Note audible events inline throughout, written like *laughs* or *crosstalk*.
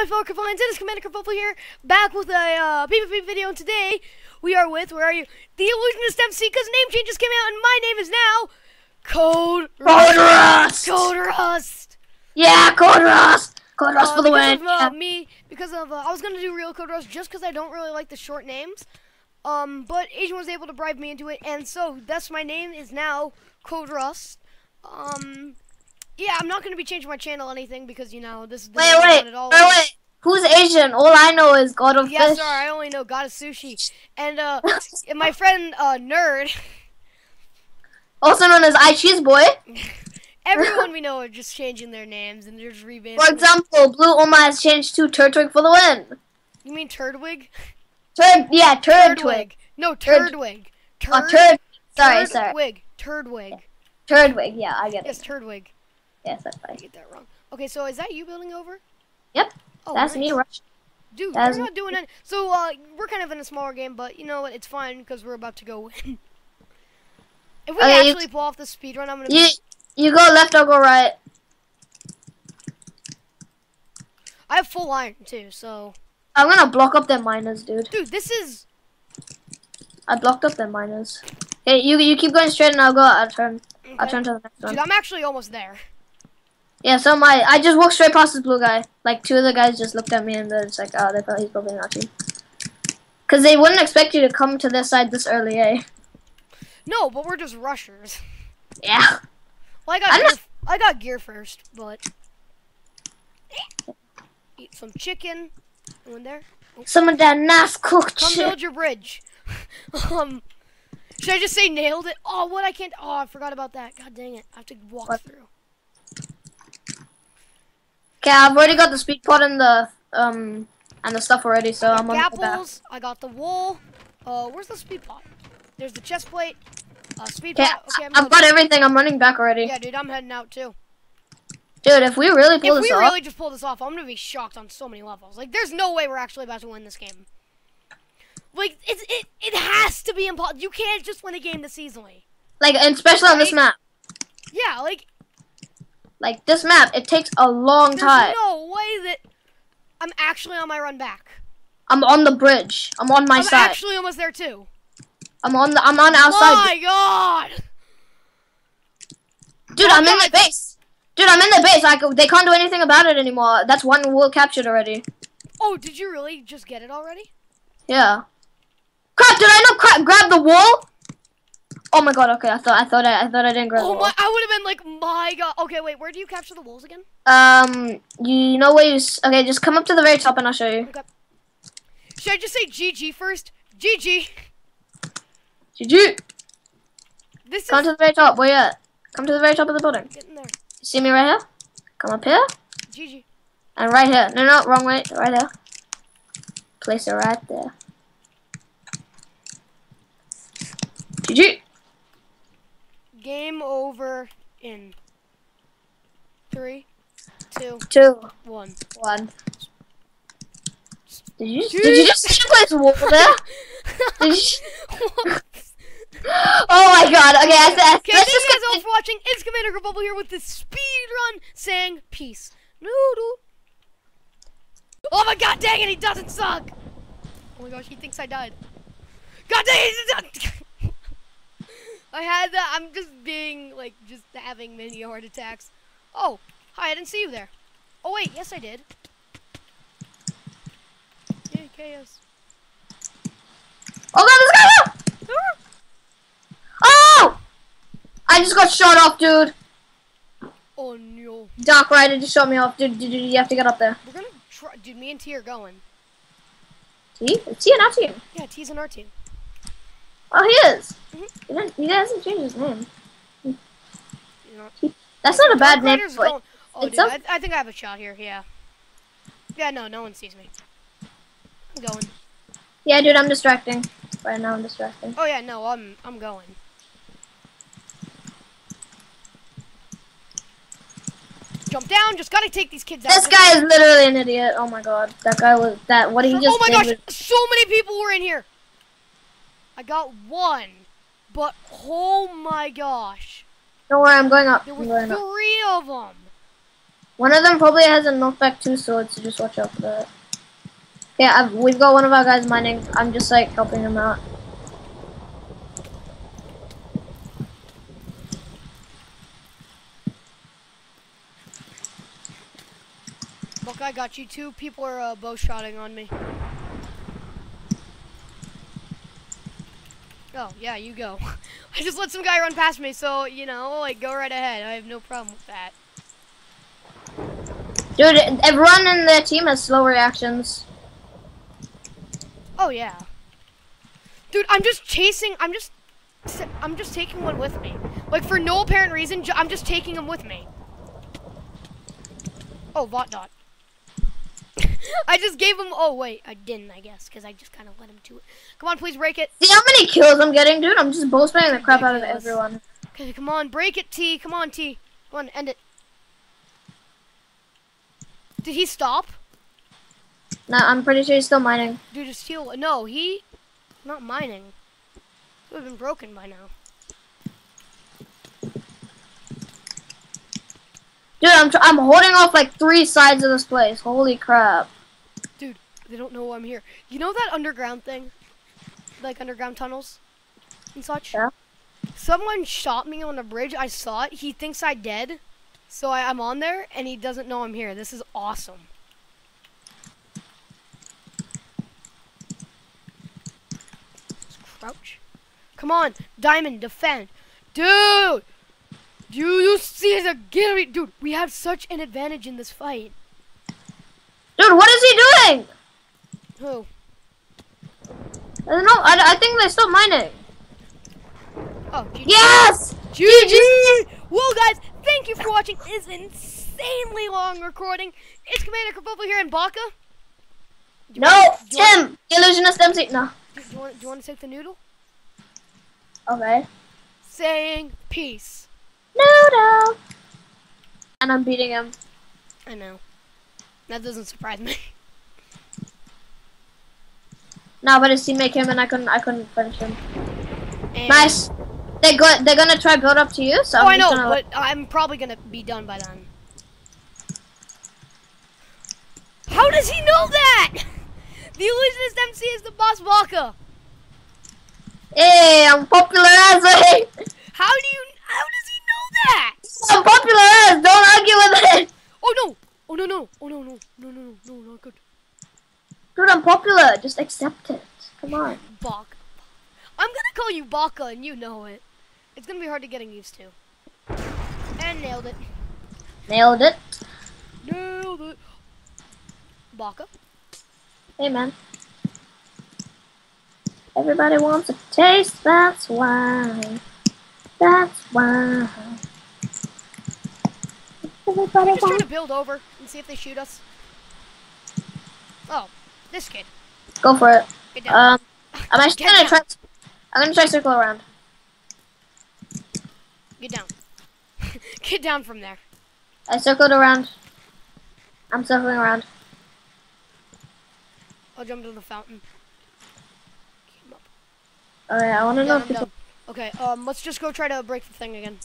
my fellow Kerflions, it is Commander Curfuffle here, back with a uh, PvP video, and today we are with, where are you? The Illusionist MC, because name changes came out, and my name is now Code Code Rust! Code Rust! Yeah, Code Rust! Code Rust Uh, for the win! of uh, Yeah. me, because of, uh, I was going to do real Code Rust just because I don't really like the short names, um, but Asian was able to bribe me into it, and so that's my name is now Code Rust. Um, yeah, I'm not going to be changing my channel or anything, because, you know, this is the Wait, name I wait, wanted always. wait, wait. Who's Asian? All I know is God of Yes, Fish. sir. I only know God of Sushi, *laughs* and uh, and my friend uh, Nerd. *laughs* Also known as I Cheese Boy. *laughs* Everyone we know are just changing their names and they're just revamping. For example, Blue Oma has changed to Turtwig for the win. you mean Turdwig? Turd, yeah, Turdwig. No, Turd- Turdwig. Oh, Turd. Sorry, Turdwig. sorry. Turdwig. Turdwig, yeah, I get it. Yes, Turdwig. Yes, that's I right. get that wrong. Okay, so is that you building over? Yep, Oh, That's nice. me, Rush. Dude, that's we're not doing it. So uh, we're kind of in a smaller game, but you know what? It's fine because we're about to go win. *laughs* if we Okay, actually pull off the speed run, I'm gonna. You, Be, you go left, I'll go right. I have full iron too, so I'm gonna block up their miners, dude. dude, this is I blocked up their miners. Okay, you you keep going straight and I'll go, I'll turn, I'll turn to the next one. Dude, I'm actually almost there. Yeah, so my I just walked straight past this blue guy. Like two of the guys just looked at me and they're just like, oh, they probably he's probably not you. Cause they wouldn't expect you to come to this side this early, eh? No, but we're just rushers. Yeah. Well, I got gear, just- I got gear first, but eat some chicken. Go in there. Some of that nice cooked Come shit. build your bridge. *laughs* um, should I just say nailed it? Oh, what I can't. Oh, I forgot about that. God dang it! I have to walk What? through. Okay, I've already got the speed pot and the um and the stuff already, so I I'm on apples. I got the wool. Uh, where's the speed pot? There's the chest plate. Uh, speed pot. Okay, I've loaded. got everything. I'm running back already. Yeah, dude, I'm heading out too. Dude, if we really pull if this we off, really just pull this off, I'm gonna be shocked on so many levels. Like, there's no way we're actually about to win this game. Like, it's, it it has to be impossible. You can't just win a game this easily. like, and especially on this map, Yeah, like like this map, it takes a long there's time. no way that I'm actually on my run back. I'm on the bridge. I'm on my I'm side. actually almost there too. I'm on the. I'm on our side. My God! Dude, Oh, I'm in the base. Dude, I'm in the base. Like they can't do anything about it anymore. That's one wool captured already. Oh, did you really just get it already? Yeah. Crap! Did I not grab the wool? Oh my god. Okay, I thought I thought I, I thought I didn't grab the Oh my! I would have been like, my God. Okay, wait. Where do you capture the wolves again? Um, you know where you? Okay, just come up to the very top and I'll show you. Should I just say GG first? GG. GG. This Come is to the very top. Where you at? Come to the very top of the building. getting there. See me right here? Come up here GG. and right here. No, no, wrong way. Right here. Place it right there. GG. Game over in three, two, Two, one. one. Did you, *laughs* did you just see place there? Did you, oh my god. Okay, I said. Okay, thank just you guys all for watching. It's Commander Bubble here with the speed run saying peace. Noodle. Oh my god, dang it, he doesn't suck. Oh my gosh, he thinks I died. God dang it. *laughs* I had that. I'm just being like, just having many heart attacks. Oh, hi, I didn't see you there. Oh wait, yes I did. Yeah, chaos. Oh god, this guy! Ah! Oh! I just got shot off, dude. Oh no. Dark Rider just shot me off, dude. dude, dude, You have to get up there. We're gonna try. Dude, me and T are going. It's he and not you. Yeah, T's in our team. Oh, he is. Mhm. He, didn't, he hasn't changed his name. You That's not a bad name. Rider's for it. going- Oh, dude, I, I think I have a shot here. Yeah. Yeah, no, no one sees me. I'm going. Yeah, dude, I'm distracting. Right now, I'm distracting. Oh yeah, no, I'm I'm going. Jump down. Just gotta take these kids out. This guy is literally an idiot. Oh my god, that guy was that. What did he just Oh my gosh, so many people were in here. I got one, but oh my gosh, Don't worry, I'm going up. there were going up. three of them. One of them probably has a knockback two swords, so just watch out for that. Yeah, I've, we've got one of our guys mining. I'm just like helping him out. Look, I got you. Two people are uh, bow shotting on me. Oh, yeah, you go. *laughs* I just let some guy run past me, so, you know, like, go right ahead. I have no problem with that. Dude, everyone in the team has slow reactions. Oh, yeah. Dude, I'm just chasing, I'm just, I'm just taking one with me. Like, for no apparent reason, I'm just taking him with me. Oh, bot dot. I just gave him. Oh wait, I didn't. I guess because I just kind of let him do it. Come on, please break it. See how many kills I'm getting, dude? I'm just spamming the crap out of everyone. Okay, come on, break it, T. Come on, T. Come on, end it. Did he stop? No, I'm pretty sure he's still mining. Dude, just heal. No, he not mining. It would have been broken by now. Dude, I'm, I'm holding off like three sides of this place. Holy crap. They don't know I'm here. You know that underground thing? Like underground tunnels and such? Yeah. Someone shot me on a bridge. I saw it. He thinks I dead. So I, I'm on there and he doesn't know I'm here. This is awesome. crouch. Come on, Diamond, defend. Dude! Do you see the Gary? Dude, we have such an advantage in this fight. Dude, what is he doing? Who? I don't know. I, I think they're still mining. Oh, GG. Yes! GG! Well, guys, thank you for watching this insanely long recording. It's Commander Curfuffle here in Baka. No, want, Tim! The illusionist MC. No. Do, do, you want, do you want to take the noodle? Okay. Saying peace. Noodle! And I'm beating him. I know. That doesn't surprise me. *laughs* No, but his teammate came and I couldn't I couldn't finish him. And nice. They go they're gonna try build up to you, so Oh I'm I know, but I'm probably gonna be done by then. How does he know that? *laughs* The illusionist MC is the boss Baka. Hey, I'm popular as a How do you how does he know that? I'm popular as don't argue with it. Oh no! Oh no no! Oh no no no no no no not good. Dude, I'm popular. Just accept it. Come on. Baka. I'm gonna call you Baka and you know it. It's gonna be hard to getting used to. And nailed it. Nailed it. Nailed it. Baka. Hey man. Everybody wants a taste, that's why. That's why. Everybody just try to build over and see if they shoot us. Oh, this kid. Go for it. Um, I'm *laughs* actually gonna try. I'm gonna try circle around. Get down. *laughs* Get down from there. I circled around. I'm circling around. I'll jump to the fountain. Alright, I wanna know if people... Okay, um, let's just go try to break the thing again.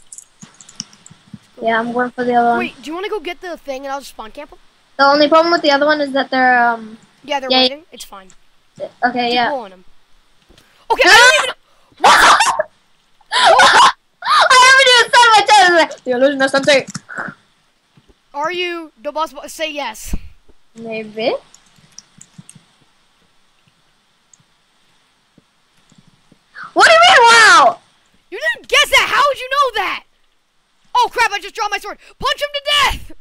Yeah, I'm going for the other one. Wait, do you want to go get the thing and I'll just spawn camp them? The only problem with the other one is that they're, um... Yeah, they're yeah, waiting. It's fine. Okay, Keep yeah. Them. Okay, I don't even... *laughs* I haven't even said my. The illusion of something. Are you the boss? Say yes. Maybe. What do you mean, wow? You didn't guess that. How would you know that? Oh, crap. I just dropped my sword. Punch him to death.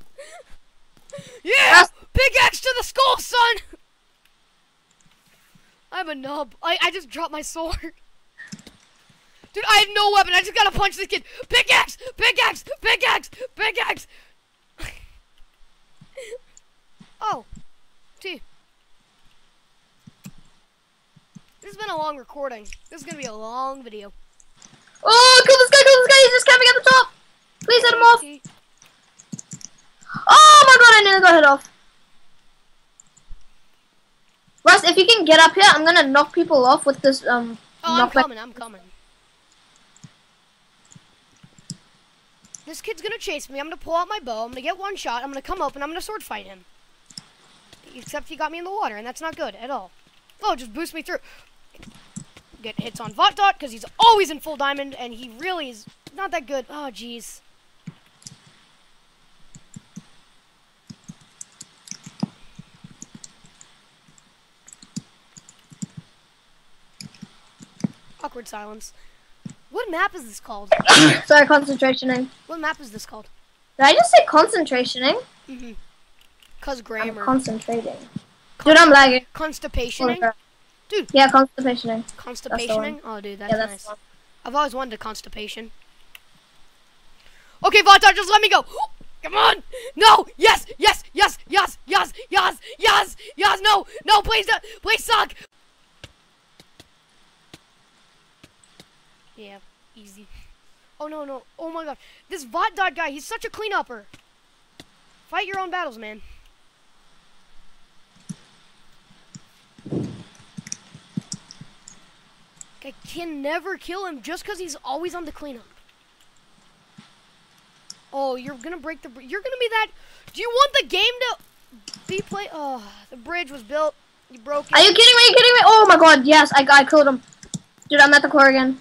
*laughs* yeah. Big X to the skull, son. I'm a nub. I, I just dropped my sword. Dude, I have no weapon. I just gotta punch this kid. Pickaxe! Pickaxe! Pickaxe! Pickaxe! *laughs* oh. T. This has been a long recording. This is gonna be a long video. Oh, kill this guy, kill this guy, he's just camping at the top! Please hit him off! Oh my god, I nearly got hit off. Russ, if you can get up here, I'm gonna knock people off with this, um... Oh, I'm coming, I'm coming. This kid's gonna chase me. I'm gonna pull out my bow. I'm gonna get one shot. I'm gonna come up and I'm gonna sword fight him. Except he got me in the water, and that's not good at all. Oh, just boost me through. Get hits on Votdot because he's always in full diamond, and he really is not that good. Oh, jeez. Awkward silence. What map is this called? *coughs* Sorry, concentrationing. What map is this called? Did I just say concentrationing? Mm-hmm. Cause I'm grammar. concentrating. Dude, I'm lagging. Constipationing? Dude. Yeah, constipationing. Constipationing? Oh, dude, that's, yeah, that's nice. I've always wanted a constipation. Okay, Vontar, just let me go. Come on. No. Yes. Yes. Yes. Yes. Yes. Yes. Yes. Yes. No. No. Please. Please suck. Yeah. Easy. Oh no no. Oh my god. This Vot Dot guy. He's such a clean upper. Fight your own battles, man. I can never kill him just because he's always on the cleanup. Oh, you're gonna break the. You're gonna be that. Do you want the game to be played? Oh, the bridge was built. You broke it. Are you kidding me? Are you kidding me? Oh my god, yes, I, I killed him. Dude, I'm at the core again.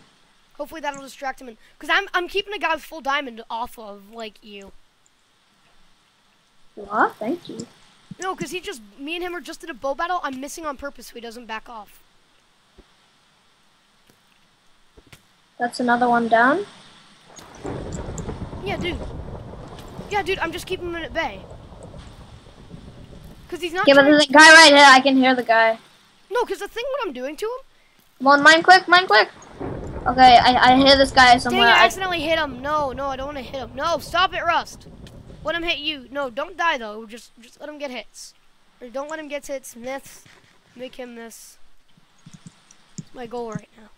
Hopefully that'll distract him. Because I'm I'm keeping a guy with full diamond off of like you. What? Thank you. No, because he just me and him are just in a bow battle. I'm missing on purpose so he doesn't back off. That's another one down. Yeah, dude. Yeah, dude. I'm just keeping him at bay. Because he's not. Yeah, but there's a guy right here. I can hear the guy. No, because the thing what I'm doing to him. Come on, mine quick, mine quick. Okay, I, I hear this guy somewhere. I I, accidentally hit him. No, no, I don't want to hit him. No, stop it, Rust. Let him hit you. No, don't die though. Just, just let him get hits. Or don't let him get hits. Myths. Make him this. It's my goal right now.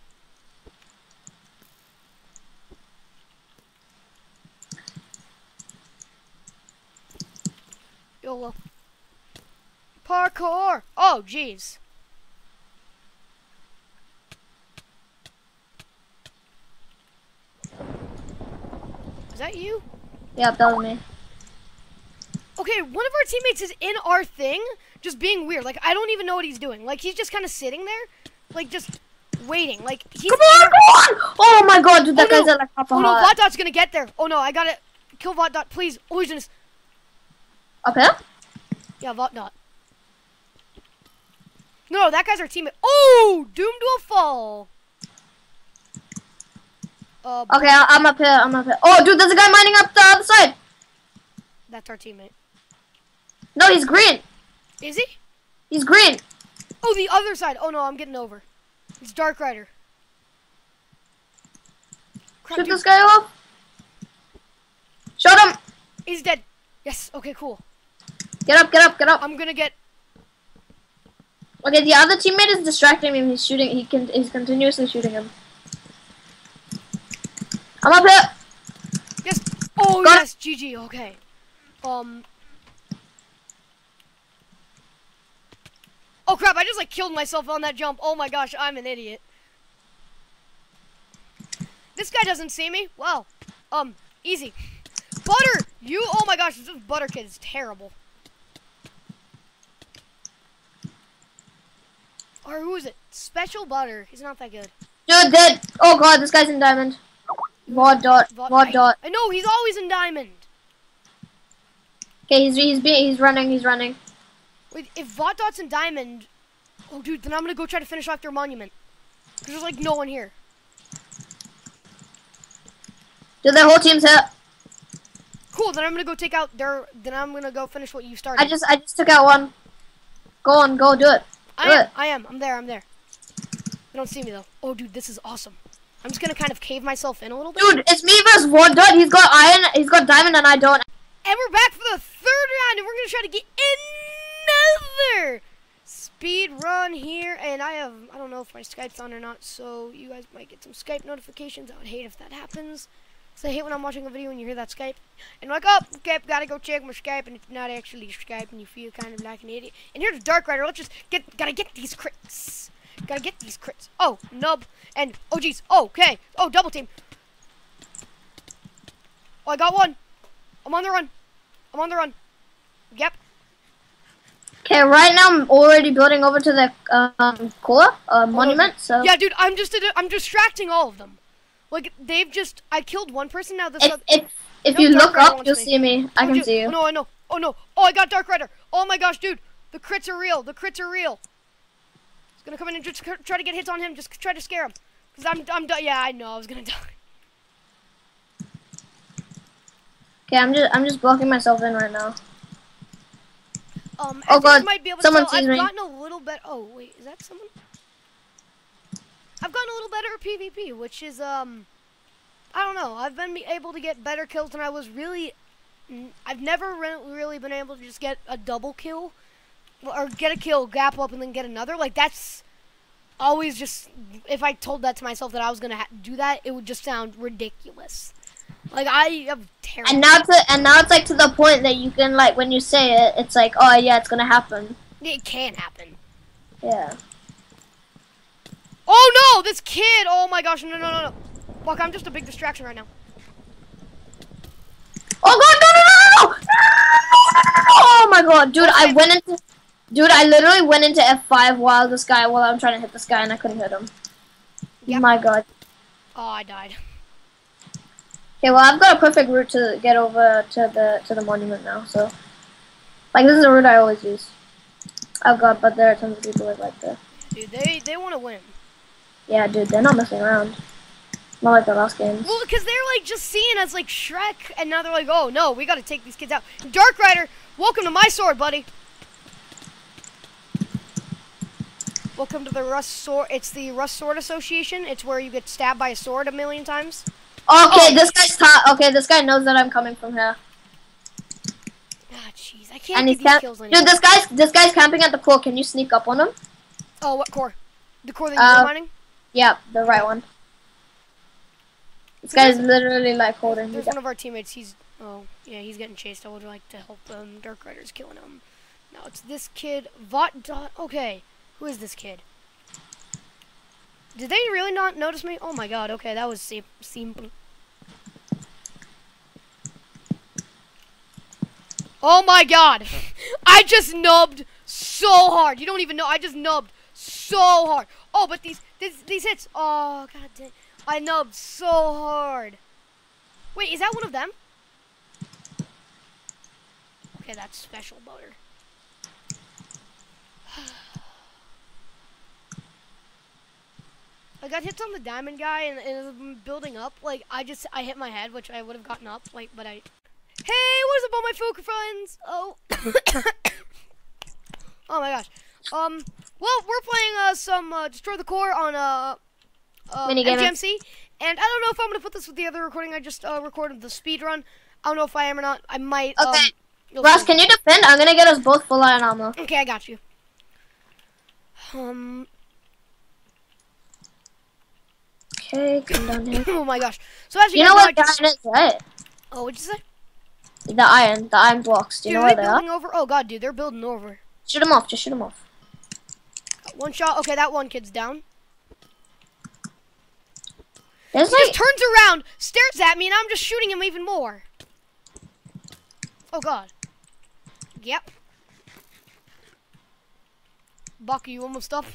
YOLO. Parkour. Oh, jeez. Is that you? yeah, that was me. Okay, one of our teammates is in our thing, just being weird. Like I don't even know what he's doing. Like he's just kind of sitting there, like just waiting. Like he's. Come on, come on! Oh my god, dude, that Oh, no. guy's at like half a Oh no, heart. Votdot's gonna get there. Oh no, I gotta kill Votdot, please. Oh he's gonna. Up here? Yeah, Votdot. No, no, that guy's our teammate. Oh, doomed to a fall. Uh, Okay, I, I'm up here, I'm up here. Oh, dude, there's a guy mining up the other side. that's our teammate. No, he's green. Is he? He's green. Oh, the other side. Oh no, I'm getting over. It's Dark Rider. Crap, Shoot dude. this guy off. Shot him. He's dead. Yes. Okay, cool. Get up, get up, get up. I'm gonna get. Okay, the other teammate is distracting him. He's shooting. He can. He's continuously shooting him. I'm up here. Yes. Oh Got yes. GG. Okay. Um. Oh crap! I just like killed myself on that jump. Oh my gosh, I'm an idiot. This guy doesn't see me. Well, um, easy. Butter, you. Oh my gosh, this butter kid is terrible. Or who is it? Special butter. He's not that good. Dude, dead. Oh god, this guy's in diamond. Vod dot. Vod dot. I know he's always in diamond. Okay, he's he's he's running. He's running. Wait, if Votdot's in Diamond, oh dude, then I'm gonna go try to finish off their monument. 'Cause there's like no one here. Dude, their whole team's here. Cool, then I'm gonna go take out their. Then I'm gonna go finish what you started. I just I just took out one. Go on, go do it. I do am. it. I am. I'm there. I'm there. They don't see me though. Oh, dude, this is awesome. I'm just gonna kind of cave myself in a little bit. Dude, it's me versus Vod dot. He's got iron. He's got diamond, and I don't. And we're back for the third round, and we're gonna try to get another speed run here. And I have, I don't know if my Skype's on or not, so you guys might get some Skype notifications. I would hate if that happens. So I hate when I'm watching a video and you hear that Skype. And like, oh, okay, gotta go check my Skype, and it's not actually Skype, and you feel kind of like an idiot. And here's Dark Rider. Let's just get, gotta get these crits. Gotta get these crits. Oh, nub. And, oh, jeez. Oh, okay. Oh, double team. Oh, I got one. I'm on the run. I'm on the run. Yep. Okay, right now I'm already building over to the um, core uh, monument. So Yeah, dude, I'm just I'm distracting all of them. Like they've just I killed one person now. This if other, if, if No, you Dark look Rider up, you'll me. see me. I Oh, can dude, see you. No, I know. Oh no. Oh, I got Dark Rider. Oh my gosh, dude, the crits are real. The crits are real. Gonna come in and just try to get hits on him. Just try to scare him. Cause I'm I'm done. Yeah, I know. I was gonna *laughs* die. Okay, I'm just I'm just blocking myself in right now. Um, Oh, as you guys God, might be able someone to tell, I've me. gotten a little bit. Oh wait, is that someone? I've gotten a little better at PvP, which is um, I don't know. I've been able to get better kills than I was really. I've never re- really been able to just get a double kill, or get a kill, gap up, and then get another. Like that's always just. If I told that to myself that I was gonna ha- do that, it would just sound ridiculous. Like I am terrible. And now to and now it's like to the point that you can like when you say it, it's like oh yeah, it's gonna happen. it can happen. Yeah. Oh no, this kid! Oh my gosh, no, no, no, no. Fuck, I'm just a big distraction right now. Oh god, no, no, no, no, no, no, Oh my god, dude, I went into, dude, I literally went into F5 while this guy, while I'm trying to hit this guy and I couldn't hit him. Yep. My god. Oh, I died. Okay, well I've got a perfect route to get over to the to the monument now. So, like this is a route I always use. Oh god, but there are tons of people that like this. Dude, they they want to win. Yeah, dude, they're not messing around. Not like the last games. Well, because they're like just seeing us like Shrek, and now they're like, oh no, we got to take these kids out. Dark Rider, welcome to my sword, buddy. Welcome to the Rust Sword. It's the Rust Sword Association. It's where you get stabbed by a sword a million times. Okay, Oh. this guy's ta- okay. This guy knows that I'm coming from here, Ah, jeez, I can't and get he's these kills anymore. dude. This guy's this guy's camping at the core. Can you sneak up on him? oh, what core? The core that Uh, mining? Yeah, the right one. This guy's literally like holding There's one of our teammates. He's oh yeah, he's getting chased. I would like to help um, Dark Rider's killing him. No, it's this kid. Vot. Dot, okay, who is this kid? Did they really not notice me? Oh my god. Okay, that was sim- simple. Oh my god! I just nubbed so hard. You don't even know. I just nubbed so hard. Oh, but these these, these hits. Oh god dang. I nubbed so hard. Wait, is that one of them? Okay, that's special butter. I got hits on the diamond guy and, and building up. Like I just I hit my head, which I would have gotten up. Like, but I. Hey, what is up, all my folk friends? Oh. *coughs* oh my gosh. Um. Well, we're playing uh some uh, destroy the core on uh. Uh. MGMC, and I don't know if I'm gonna put this with the other recording I just uh, recorded, the speed run. I don't know if I am or not. I might. Um, Okay. you'll Ross, see. can you defend? I'm gonna get us both full iron armor. Okay, I got you. Um. Okay, come down here. *laughs* Oh my gosh. So as you, You know know, I what the just, iron is, right? oh, what'd you say? The iron, the iron blocks. Do you Dude, know are where they they are? building over? Oh god, dude, they're building over. Shoot them off. Just shoot them off. One shot. Okay, that one kid's down. There's He like, just turns around, stares at me, and I'm just shooting him even more. Oh god. Yep. Buck, are you almost up?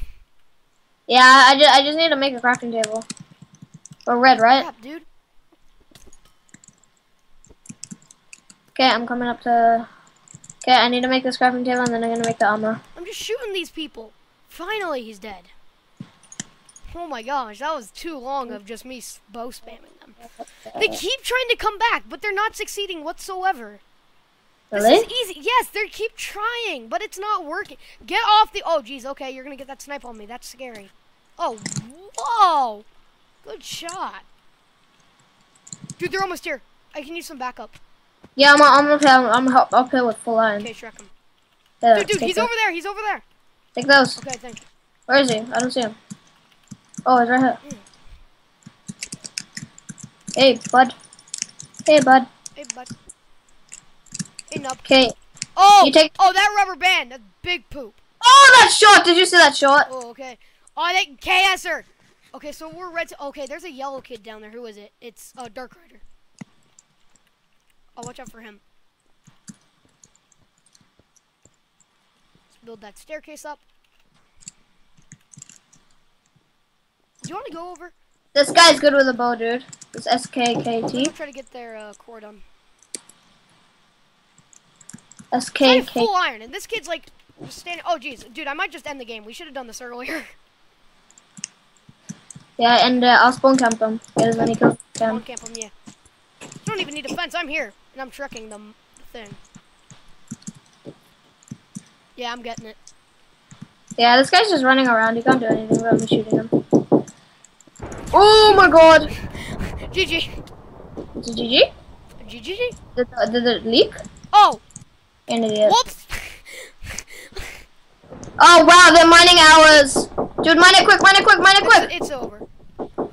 yeah. I just, I just need to make a crafting table. Or red, right? Dude. Okay, I'm coming up to. Okay, I need to make this crafting table, and then I'm gonna make the armor. I'm just shooting these people. Finally, he's dead. Oh my gosh, that was too long of just me bow spamming them. They keep trying to come back, but they're not succeeding whatsoever. Really? This is easy. Yes, they keep trying, but it's not working. Get off the. Oh, geez. Okay, you're gonna get that snipe on me. That's scary. Oh, whoa! Good shot, dude. They're almost here. I can use some backup. Yeah, I'm, I'm here. I'm, I'm up, up with full iron. Okay, Shrek him. Yeah, Dude, dude, he's those. over there. He's over there. Take those. Okay, thank you. Where is he? I don't see him. Oh, he's right here. Hmm. Hey, bud. Hey, bud. Hey, bud. Hey, nub. Okay. Oh, You take- oh, that rubber band. That's big poop. Oh, that shot! Did you see that shot? Oh, okay. Oh, I think KSer. Okay, so we're red. To, okay, there's a yellow kid down there. Who is it? It's uh, Dark Rider. I'll watch out for him. Let's build that staircase up. Do you want to go over? This guy's good with a bow, dude. This I'm SKKT. gonna try to get their uh, core done. I have SKK. full iron, and this kid's like standing. Oh, jeez, dude, I might just end the game. We should have done this earlier. *laughs* Yeah, and uh, I'll spawn camp him. Get as many as I camp him, yeah. You don't even need a fence. I'm here, and I'm trucking the thing. Yeah, I'm getting it. Yeah, this guy's just running around. He can't do anything without me shooting him. Oh my god! GG. GG? GG. Did, the- did it leak? Oh, An idiot. whoops. Oh wow, they're mining hours. Dude, mine it quick, mine it quick, mine it quick. it's, it's over.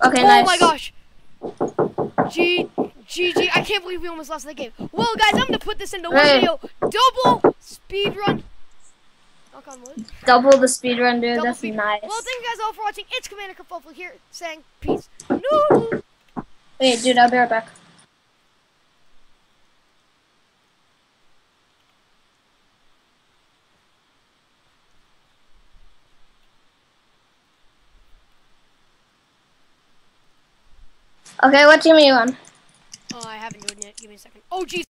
Okay, oh nice. my gosh. G GG. I can't believe we almost lost that game. Well, guys, I'm gonna put this into one video. Double speed run. Knock on wood. Double the speed run, dude. Double That's speed. nice. Well, thank you guys all for watching. It's Commander Curfuffle here saying peace. No. Wait, dude, I'll be right back. Okay, what team are you on? Oh, I haven't joined yet. Give me a second. Oh, geez.